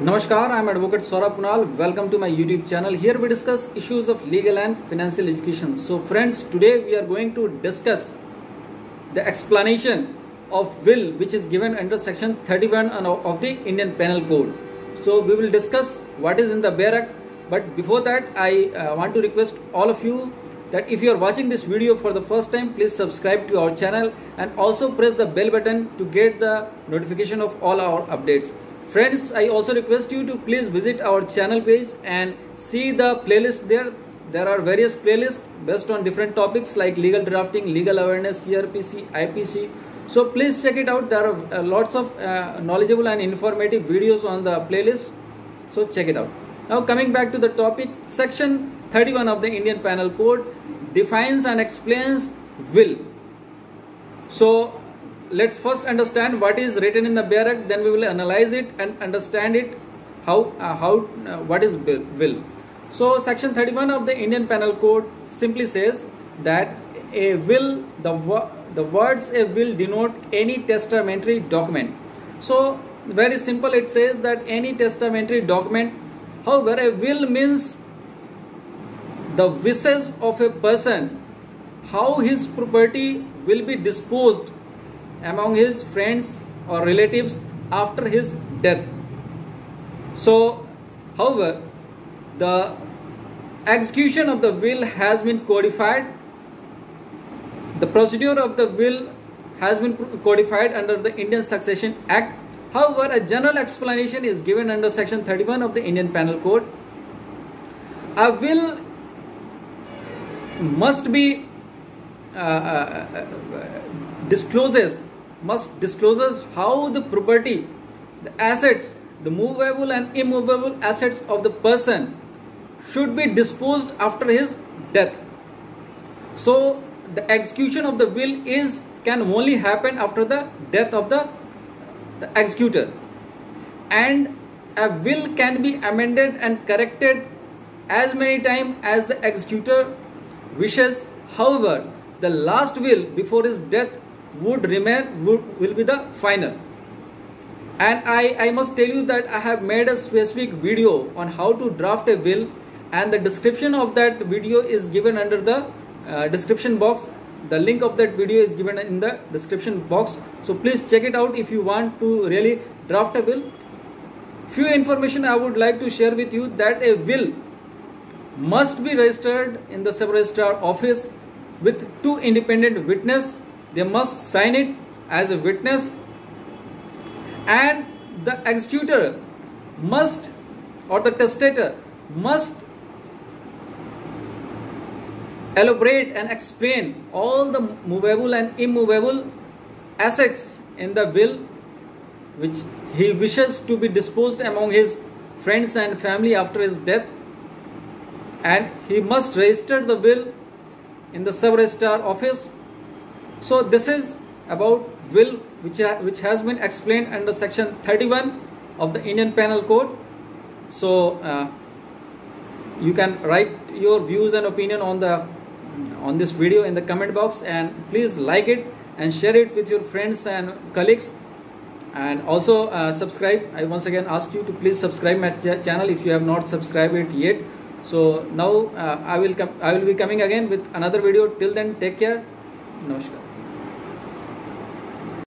Namaskar, I am Advocate Saurabh Kunal. Welcome to my YouTube channel. Here we discuss issues of legal and financial education. So, friends, today we are going to discuss the explanation of will which is given under section 31 of the Indian Penal Code. So, we will discuss what is in the Bare Act. But before that, I uh, want to request all of you that if you are watching this video for the first time, please subscribe to our channel and also press the bell button to get the notification of all our updates. Friends, I also request you to please visit our channel page and see the playlist there. There are various playlists based on different topics like legal drafting, legal awareness, CRPC, IPC. So please check it out. There are uh, lots of uh, knowledgeable and informative videos on the playlist. So check it out. Now coming back to the topic, section 31 of the Indian Penal Code defines and explains will. So let's first understand what is written in the Bare Act, then we will analyze it and understand it how uh, how uh, what is will. So section 31 of the Indian Penal Code simply says that a will the the words a will denote any testamentary document. So very simple it says that any testamentary document however a will means the wishes of a person how his property will be disposed among his friends or relatives after his death. So, however, the execution of the will has been codified. The procedure of the will has been codified under the Indian Succession Act. However, a general explanation is given under Section 31 of the Indian Penal Code. A will must be uh, uh, uh, discloses must discloses how the property, the assets, the movable and immovable assets of the person should be disposed after his death. So the execution of the will is can only happen after the death of the, the executor and a will can be amended and corrected as many times as the executor wishes however the last will before his death would remain would, will be the final. And I, I must tell you that I have made a specific video on how to draft a will and the description of that video is given under the uh, description box. The link of that video is given in the description box. So please check it out if you want to really draft a will. Few information I would like to share with you that a will must be registered in the sub registrar office with two independent witness they must sign it as a witness. And the executor must or the testator must elaborate and explain all the movable and immovable assets in the will which he wishes to be disposed among his friends and family after his death. And he must register the will in the sub registrar office so this is about will which, ha which has been explained under section 31 of the Indian Penal Code. So uh, you can write your views and opinion on the on this video in the comment box and please like it and share it with your friends and colleagues. And also uh, subscribe. I once again ask you to please subscribe my ch channel if you have not subscribed it yet. So now uh, i will i will be coming again with another video. Till then take care. Namaskar